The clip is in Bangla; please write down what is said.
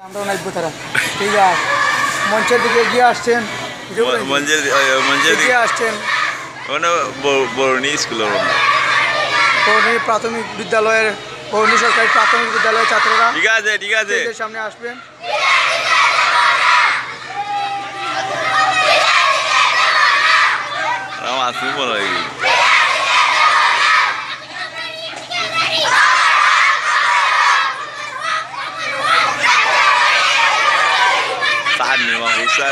আমরা নাচবো তারা ঠিক আছে। মঞ্চের দিকে এগিয়ে আসছেন। মঞ্জের মঞ্জের এগিয়ে আসছেন। মানে বরণী স্কুলের পৌর্ণি প্রাথমিক বিদ্যালয়ের পৌর্ণি সরকারি প্রাথমিক বিদ্যালয়ের ছাত্ররা ঠিক আছে ঠিক আছে। সামনে আসবেন। আমার আসব 巴尼王，胡说。